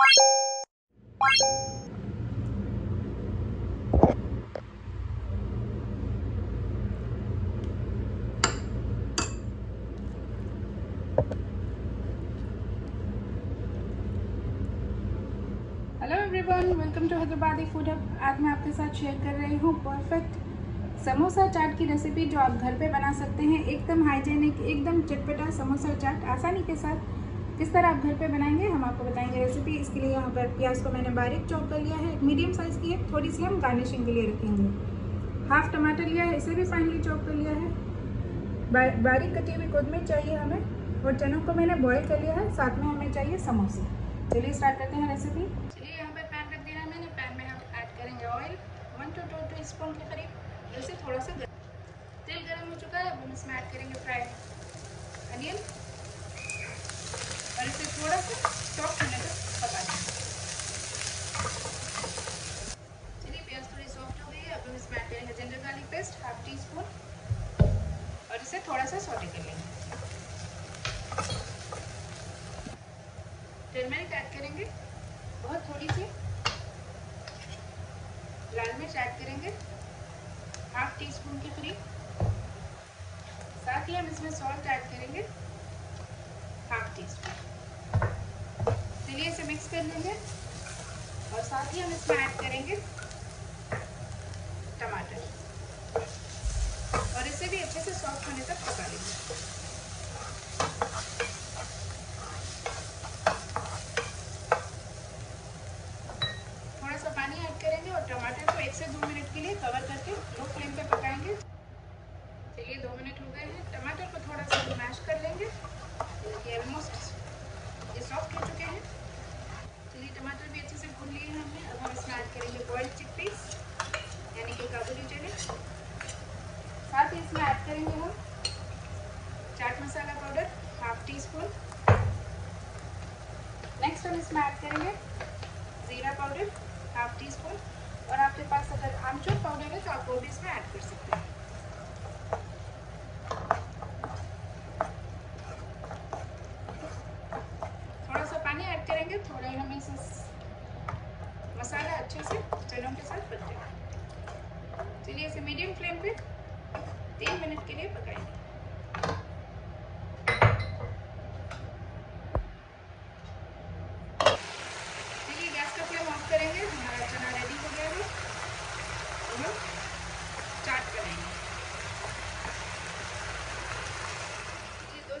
Hello everyone welcome to Hyderabadi food hub आज मैं आपके साथ शेयर कर रही हूँ परफेक्ट समोसा चाट की रेसिपी जो आप घर पे बना सकते हैं। एकदम हाइजेनिक एकदम चटपटा समोसा चाट आसानी के साथ। किस तरह आप घर पे बनाएँगे हम आपको बताएँगे रेसिपी इसके लिए यहाँ पर प्याज को मैंने बारीक चॉप कर लिया है। मीडियम साइज़ की है थोड़ी सी हम गार्निशिंग के लिए रखेंगे। हाफ़ टमाटर लिया है इसे भी फाइनली चॉप कर लिया है। बा, बारीक कटी हुई कोदमिर चाहिए हमें और चनों को मैंने बॉईल कर लिया है। साथ में हमें चाहिए समोसे। चलिए स्टार्ट करते हैं रेसिपी चलिए यहाँ पर पैन रख दिया है मैंने। पैन में हम ऐड करेंगे oil one to two teaspoon के करीब। जैसे थोड़ा सा तेल गर्म हो चुका है अब हम इसमें ऐड करेंगे फ्राइड अनियन और इसे थोड़ा सा सॉफ्ट होने तक पका देंगे चलिए, प्याज थोड़ी सॉफ्ट हो गई है। अब हम इसमें ऐड करेंगे ginger garlic paste half teaspoon और इसे थोड़ा सा सॉटे कर लेंगे। टर्मेरिक ऐड करेंगे। बहुत थोड़ी सी लाल मिर्च ऐड करेंगे। हाफ़ टी स्पून के करीब। साथ ही हम इसमें सॉल्ट ऐड करेंगे हाफ़ टी स्पून चलिए इसे मिक्स कर लेंगे। और साथ ही हम इसमें ऐड करेंगे टमाटर। और इसे भी अच्छे से सॉफ्ट होने तक पका लेंगे टमाटर को एक से दो मिनट के लिए कवर करके लो फ्लेम पे पकाएँगे चलिए दो मिनट हो गए हैं टमाटर को थोड़ा सा मैश कर लेंगे ये ऑलमोस्ट ये सॉफ्ट हो चुके हैं चलिए टमाटर भी अच्छे से भून लिए हैं हमने अब हम इसमें करेंगे बॉइल्ड चिकपीस यानी कि काबुली चने। साथ ही इसमें ऐड करेंगे हम chaat masala powder half teaspoon next हम इसमें ऐड करेंगे ज़ीरा पाउडर हाफ़ टी स्पून और आपके पास अगर आमचूर पाउडर है तो आप वो भी इसमें ऐड कर सकते हैं। थोड़ा सा पानी ऐड करेंगे, थोड़ा ही हमें इसे मसाला अच्छे से चनों के साथ बन जाए चलिए इसे मीडियम फ्लेम पे तीन मिनट के लिए पकाएँगे। करेंगे, हमारा चना रेडी हो गया है। तो हम चाट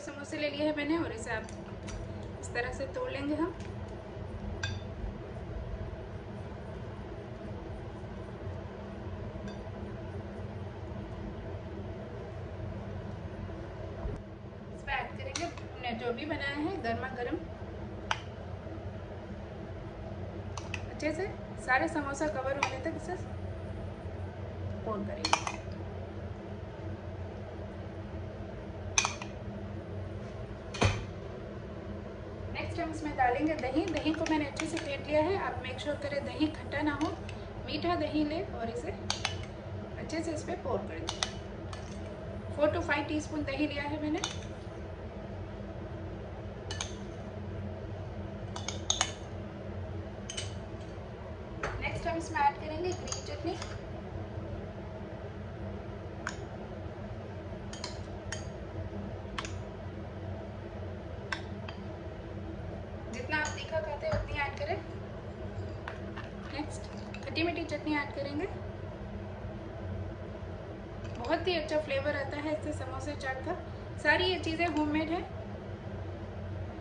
समोसे ले लिए हैं मैंने और इसे आप इस तरह से तोड़ लेंगे हम इसमें ऐड भी बनाया है गर्मा गर्म अच्छे से सारे समोसा कवर होने तक इसे पोल करेंगे। नेक्स्ट हम इसमें डालेंगे दही। दही को मैंने अच्छे से फेंट लिया है। आप मेक श्योर करें दही खट्टा ना हो। मीठा दही ले और इसे अच्छे से इस पर पोर कर दें। फोर टू फाइव टीस्पून दही लिया है मैंने नेक्स्ट हम इसमें ऐड करेंगे ग्रीन चटनी जितना आप तीखा खाते हैं, उतनी ऐड करें। नेक्स्ट खट्टी मीठी चटनी ऐड करेंगे। बहुत ही अच्छा फ्लेवर आता है इससे समोसे, चाट का। सारी ये चीज़ें होममेड है।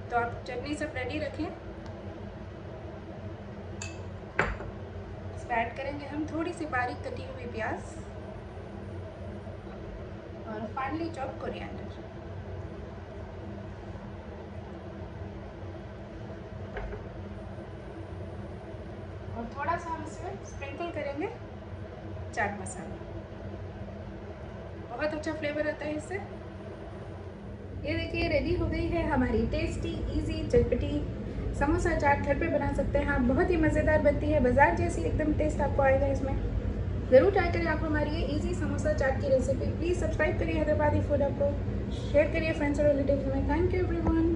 तो आप चटनी सब रेडी रखें। ऐड करेंगे हम। थोड़ी सी बारीक कटी हुई प्याज। और फाइनली चॉप कोरिएंडर और थोड़ा सा हम इसमें स्प्रिंकल करेंगे चाट मसाला। बहुत अच्छा फ्लेवर आता है इससे। ये देखिए रेडी हो गई है हमारी टेस्टी इजी चटपटी समोसा चाट घर पे बना सकते हैं। आप बहुत ही मज़ेदार बनती है। बाज़ार जैसी एकदम टेस्ट आपको आएगा इसमें। ज़रूर ट्राई करें आप हमारी ये इजी समोसा चाट की रेसिपी प्लीज़ सब्सक्राइब करिए हैदराबादी फ़ूड आपको। शेयर करिए फ्रेंड्स और रिलेटिव में। Thank you everyone